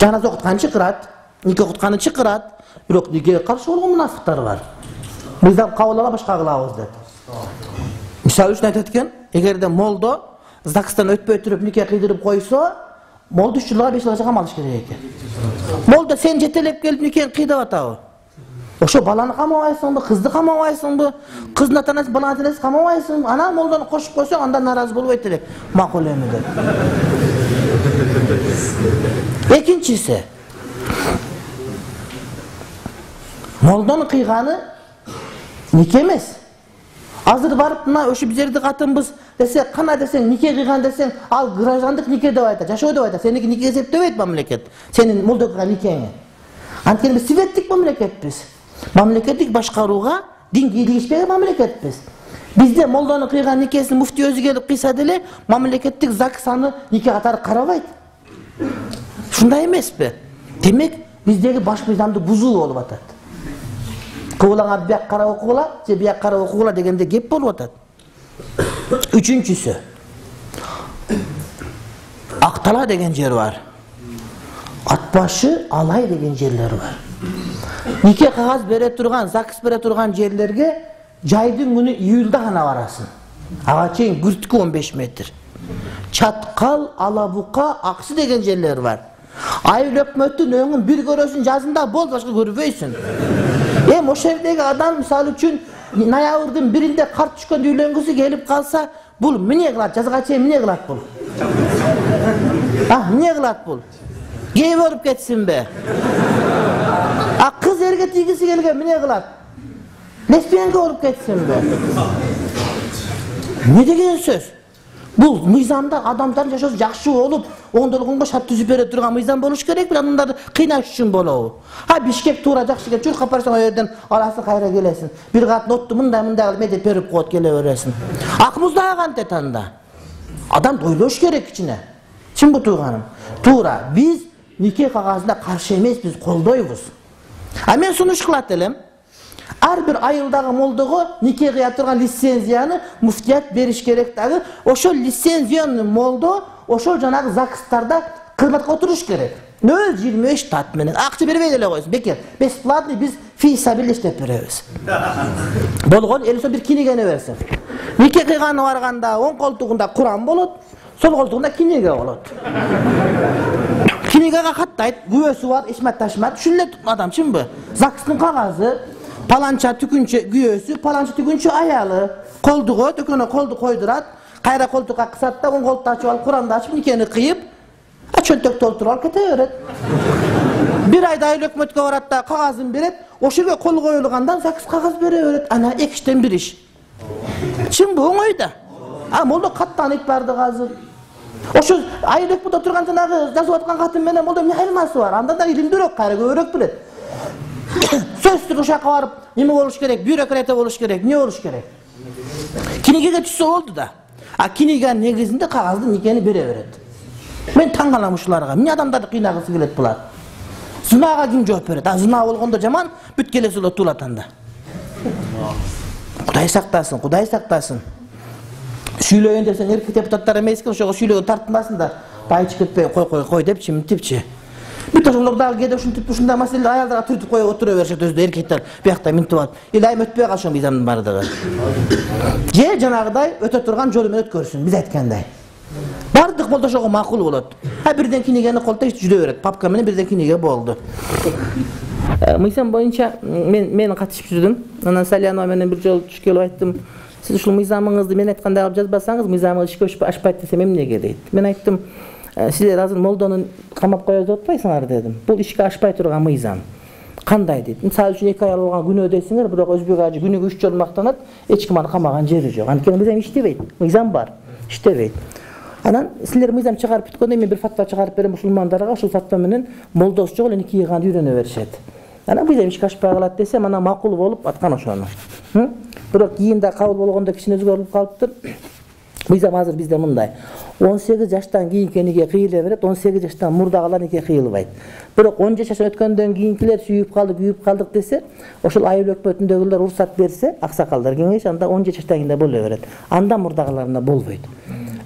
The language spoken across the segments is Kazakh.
жаназа окуткан чакырат нике окутканы чакырат бирок никеге каршы болгон мунafыктар бар мыйзам кабыл ала башка кылабыз деп мисалы үчүн айтат экен эгерде молдо загстан өтпөй туруп нике кыйдырып койсо молду үч жылга беш жылга камалыш керек экен молдо сен жетелеп келип никени кыйдап атабы ошо баланы камабайсыңбы кызды камабайсыңбы кыздын ата энеси баланын ата энеси камабайсыңбы анан молдону кошуп койсоң анда нааразы болбойт элек макул эми деп экинчиси молдонун кыйганы нике эмес азыр барып мына ошо бизерди катынбыз десе кана десең нике кыйган десең ал граждандык нике деп айтат жашоо деп айтат сеники нике эсептебейт мамлекет сенин молдо кыйган никеңи анткени биз светтик мамлекетпиз мамлекеттик башкарууга динге илигишпеген мамлекетпиз бизде молдону кыйган никесин муфтий өзү келип кыйса деле мамлекеттик загс аны нике катары карабайт ушундай эмеспи демек биздеги баш мыйзамды бузуу болуп атат кыбылаңарды бияка карап окугула же бияка карап окугула дегенде кеп болуп атат үчүнчүсү актала деген жер бар ат башы алай деген жерлер бар нике кагаз бере турган загс бере турган жерлерге жайдын күнү июлда гана барасың ага чейин күрткү он беш метр чаткал ала аксы деген жерлер бар айыл өкмөттүн өңүн бир көрөсүң жазында бол башка көрбөйсүң эми ошол жердеги адам мисалы үчүн ноябрдын биринде кар түшкөндө үйлөнгүсү келип калса бул эмне кылат жазга чейин эмне кылат бул эмне кылат бул гей болуп кетсинби а кыз эрге тийгиси келген эмне кылат лесбиянка болуп кетсинби эмне деген сөз бул мыйзамда адамдардын жашоосу жакшы болуп оңдолгонго шарт түзүп бере турган мыйзам болуш керек беле адамдарды кыйнаш үчүн болобу а бишкек туура жакшы экен чуркап барсаң ал жерден аласың кайра келесиң бир кат нотту мындай мындай кылып медеп берип коет келе бересиң акыбыз дагы кантет анда адам дойлош керек кичине чынбы тууганым туура биз нике кагазына каршы эмеспиз колдойбуз а мен сунуш кылат элем ар бир айылдагы молдого нике кыя турган лицензияны муфтият бериш керек дагы ошол лицензиянный молдо ошол жанагы загстарда кызматка отуруш керек. Нөл жыйырма беш штат менен. Акча бербей деле койсун бекер. Бесплатный биз фисабиль иштеп беребиз. Болгону эле бир кинигени берсин. Нике кыйганы барганда оң колтугунда куран болот сол колтугунда кинеге болот. Кинегага каттайт күбөсү бар ишмат ташмат ушул эле адам чынбы. Загстын кагазы паланча түкүнчө күйөөсү паланча түкүнчө аялы колдугот экөөнө колду койдурат кайра колтукка кысат да оң колту ачып алып куранды ачып никени кыйып чөнтөк толтуруп алып кете берет бир айда айыл өкмөткө барат да кагазын берет ошого кол коюлгандан загс кагаз бере берет анан эки иштен бир иш чынбы оңой да а молдо каттаныйт баардыгы азыр ошо айыл өкмөттө турган жанагы жазып аткан катын менен молдо эмне айырмасы бар андан да илимдүүрөөк кайра көбүрөөк ошол жака барып неме болуш керек бюрократия болуш керек эмне болуш керек кинигеге түшсө болду да а киниганын негизинде кагазды никени бере берет мен таң калам ушуларга эмне адамдарды кыйнагысы келет булар зынага ким жооп берет а зына болгондо жаман бүт келеси жолу туулат анда кудай сактасын кудай сактасын сүйлөйүн десең эркек депутаттар эмес экен ошого сүйлөөгө тартынбасыңдар байчы кетпей кой кой кой депчи мынтипчи бүт ошолор дагы кээде ушинтип ушундай маселелер аялдарга түртүп коюп отура беришет өзү эркектер биякта минтип алып или айым өтпөй калсын мыйзамдын баардыгы же жанагыдай өтө турган жолу менен өткөрсүн биз айткандай. Баардык болду ошого макул болот. А бирден кинигени колтой жүрө берет папка менен бирден киниге болду. Мыйзам боюнча мен мен катышып жүрдүм анан салянова менен бир жолу туш келип айттым. Сиз ушул мыйзамыңызды мен айткандай кылып жазбасаңыз мыйзамыңыз ишке ашпайт десем эмнеге дейт. Мен айттым силер азыр молдону камап коебуз деп атпайсыңар дедим. Бул ишке ашпай турган мыйзам. Кандай дейт? Мисалы үчүн эки ай болгон күнөө десеңер бирок өзбек ажы күнүгө үч жолу мактанат эч ким аны камаган жери жок. Анткени мыйзам иштебейт мыйзам бар иштебейт. Анан силер мыйзам чыгарып бүткөндөн мен бир фатва чыгарып берем мусулмандарга ушул фатва менен молдосу жок эле нике кыйганды үйрөнө беришет. Анан мыйзам ишке ашпай калат десем анан макул болуп аткан ошону. Бирок кийин да кабыл болгондо кичине өзгөрүлүп калыптыр. Мыйзам азыр бизде мындай он сегиз жаштан кийинки нике кыйыла берет он сегиз жаштан мурдагылар нике кыйылбайт бирок он жети жаштан өткөндөн кийинкилер сүйүп калдык күйүп калдык десе ошол айыл өкмөтүндөгүлөр уруксат берсе аксакалдар кеңеш анда он жети жаштан кийин да боло берет андан мурдагыларында болбойт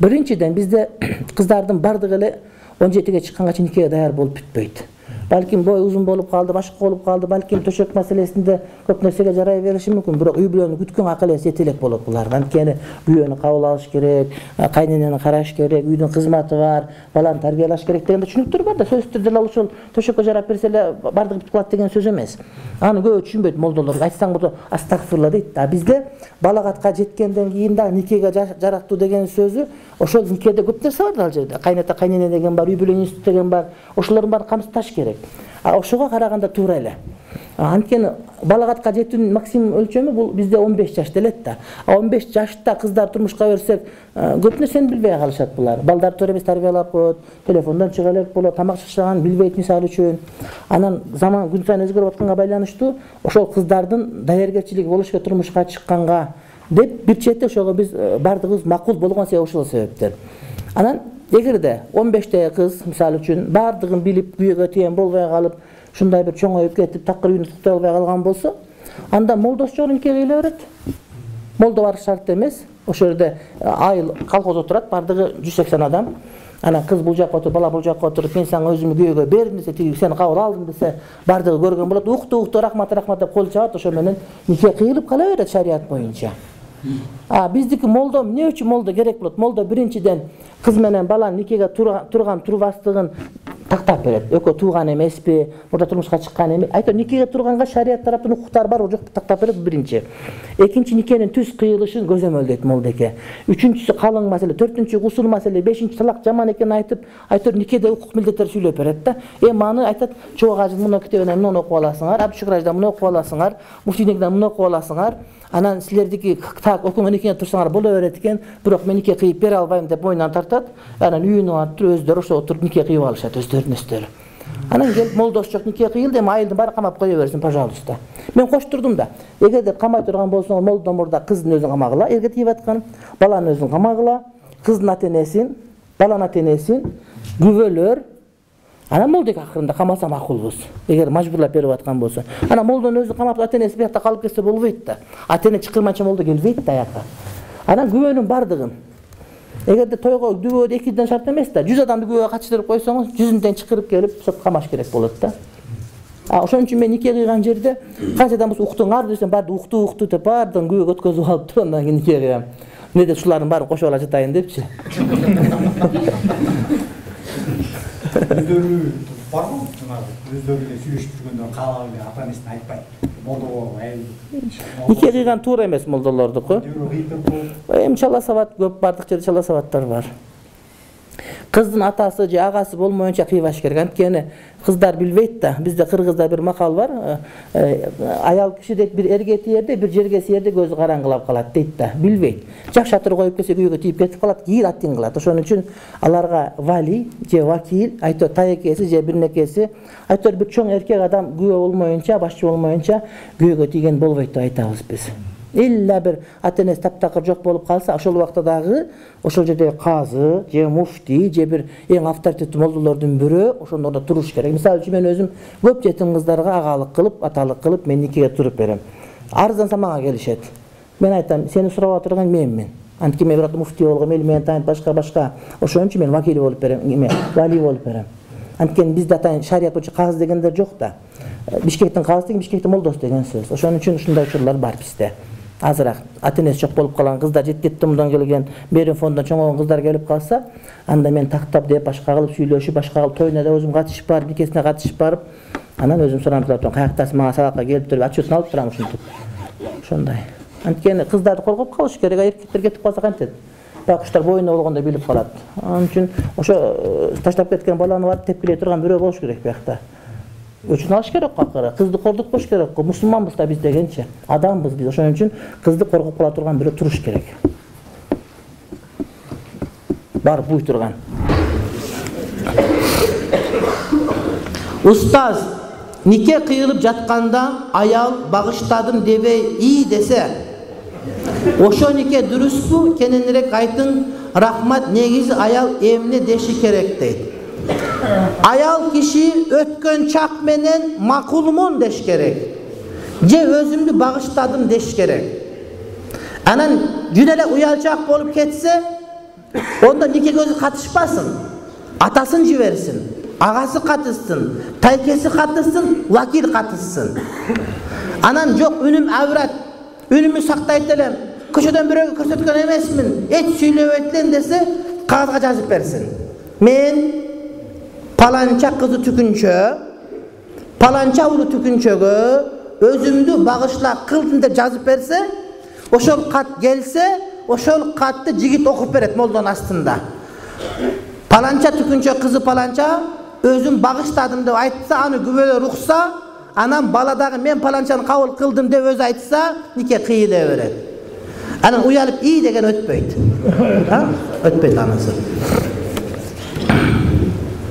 биринчиден бизде кыздардын баардыгы эле он жетиге чыкканга чейин никеге даяр болуп бүтпөйт балким бою узун болуп калды башка болуп калды балким төшөк маселесинде көп нерсеге жарай бериши мүмкүн бирок үй бүлөнү күткөн акыл эси эте элек болот буларга анткени күйөөнү кабыл алыш керек кайненени караш керек үйдүн кызматы бар баланы тарбиялаш керек дегенде түшүнүктөр бар да сөзсүз түрдө ал ошол төшөккө жарап берсе эле баардыгы бүтүп калат деген сөз эмес аны көбү түшүнбөйт молдолор айтсаң болсо астагфирла дейт да бизде балагатка жеткенден кийин дагы никеге жараттуу деген сөзү ошол никеде көп нерсе бар да ал жерде кайната кайнене деген бар үй бүлө институту деген бар ошолордун баарын камсыздаш керек ошого караганда туура эле анткени балагатка жетүүнүн максимум өлчөмү бул бизде он беш жаш делет да. Он беш жашта кыздар турмушка берсек көп нерсени билбей калышат булар балдарды туура эмес тарбиялап коет телефондон чыга элек болот тамак ашаганын билбейт мисалы үчүн анан заман күн сайын өзгөрүп атканга байланыштуу ошол кыздардын даяргерчилиги болуш керек турмушка чыкканга деп бир чети ошого биз баардыгыбыз макул болгон себеби ошол себептер анан эгерде он бештеги кыз мисалы үчүн баардыгын билип күйөөгө тиен болбой калып ушундай бир чоңоюп кетип такыр үйүндө туктай албай калган болсо анда молдосу жок нике кыйла берет молдо бар шарт эмес ошол жерде айыл колхоз отурат жүз сексен адам. Анан кыз бул жакка отуруп бала бул жакка отуруп мен сага өзүмдү күйөөгө бердим десе тиги сени кабыл алдым десе баардыгы көргөн болот укту укту рахмат рахмат деп кол чабат ошо менен нике кыйылып кала берет шарият боюнча а биздики молдо эмне үчүн молдо керек болот молдо биринчиден кыз менен баланын никеге турган турбастыгын тактап берет экөө тууган эмеспи мурда турмушка чыккан эме айтор никеге турганга шарият тараптын укуктары барбы жокпу тактап берет биринчи экинчи никенин түз кыйылышын көзөмөлдөйт молдеке үчүнчүсү калың маселе төртүнчү кусул маселе бешинчи талак жаман экенин айтып айтор никеде укук милдеттерди сүйлөп берет да. Эми аны айтат чогуу ажы мына китебинен муну окуп аласыңар абдышүкүр ажыдан муну окуп аласыңар муфтийдикинен муну окуп аласыңар. Анан силердики так окуган никеге турсаңар боло берет экен бирок нике кыйып бере албайм деп мойнунан тартат анан үйүнө барып туруп өздөрү ошо отуруп нике кыйып алышат өздөрүнүн өздөрү анан келип молдосу жок нике кыйылды эми айылдын баары камап кое берсин пожалуйста. Мен коштурдум да. Эгерде камай турган болсоңор молдодон мурда кыздын өзүн камагыла эрге тийип аткан баланын өзүн камагыла кыздын ата энесин баланын ата энесин күбөлөр анан молдоге акырында камаса макулбуз. Эгер мажбурлап берип аткан болсо. Анан молдонун өзү камап ата энеси биякта калып кетсе болбойт да. Ата эне молдо келбейт да аяка анан күбөнүн баардыгын эгерде тойго дүбөөдө экиден шарт эмес да жүз адамды күбөгө катыштырып койсоңуз жүзүнүн тең чакырып келип сот камаш керек болот да ошон үчүн мен нике кыйган жерде канча адам болсо уктуңар десем баардыгы укту укту деп баардыгын күбөгө өткөзүп алып туруп андан кийин нике кыям эмне деп ушулардын баарын кошуп ала жатайын депчи барбы ата айыл нике кыйган туура эмес молдолордуку эми чала сабат көп баардык жерде чала сабаттар бар. Кыздын атасы же агасы болмоюнча кыйбаш керек анткени кыздар билбейт да бизде кыргызда бир макал бар аял киши дейт бир эрге тиерде бир жерге сиерде көзү караңгылап калат дейт да билбейт жак шатыр коюп келсе күйөөгө тийип кетип калат кийин атин кылат ошон үчүн аларга вали же вакил айтор тайэкеси же биринекеси айтор бир чоң эркек адам күбө болмоюнча башчы болмоюнча күйөөгө тийген болбойт деп айтабыз биз illa бир ата энеси таптакыр жок болуп калса ошол убакта дагы ошол жердеги казы же муфтий же бир эң авторитеттүү молдолордун бирөө ошондордо туруш керек мисалы үчүн мен өзүм көп жетим кыздарга агалык кылып аталык кылып мен никеге туруп берем арызданса мага келишет мен айтам сени сурап отурган менмин анткени мен бирок муфтий болгом эл мени тааныйт башка башка ошон үчүн мен вакили болуп берем эме вали болуп берем анткени бизде атайын шарият боюнча кагыз дегендер жок да бишкектин кагызы деген бишкектин молдосу деген сөз ошон үчүн ушундай учурлар бар бизде азыраак ата энеси жок болуп калган кыздар жети детдомдон келген. Берин фонддон чоңойгон кыздар келип калса анда мен тактап деп башка кылып сүйлөшүп башка кылып тоюна да өзүм катышып барып никесине катышып барып анан өзүм суранып туруп каяктасың мага сабакка келип туруп отчетун алып турам ушинтип ошондой анткени кыздарды коргоп калыш керек эркектер кетип калса кантет баягы куштар боюнда болгондой билип калат ал үчүн ошо таштап кеткен баланы барып тепкилей турган бирөө болуш керек биякта өчүн алыш керек го акыры? Кызды кордотпош керек го мусулманбыз да биз дегенчи. Адамбыз биз. Ошон үчүн кызды коргоп кала турган бирөө туруш керек. Барып буй турган. Устаз нике кыйылып жатканда аял багыштадым дебей ии десе ошо нике дурустпу кененирээк айтың рахмат негизи аял эмне деши керек? дейт аял киши өткөн чак менен макулмун деш керек же өзүмдү багыштадым деш керек анан жүн эле уялчаак болуп кетсе ондо никеге өзү катышпасын атасын жиберсин агасы катышсын тайкеси катышсын вакил катышсын анан жок үнүм аврат үнүмдү сактайт элем көчөдөн бирөөгө көрсөткөн эмесмин эч сүйлөбөйт элем десе кагазга жазып паланча кызы түкүнчө паланча улуу түкүнчөгө өзүмдү багышла кылдым деп жазып берсе ошол кат келсе ошол катты жигит окуп берет молдонун астында паланча түкүнчө кызы паланча өзүм багыштадым деп айтса аны күбөлөр укса анан бала дагы мен паланчаны кабыл кылдым деп өзү айтса нике кыйыле берет анан уялып ий деген өтпөйт өтпөйт анысы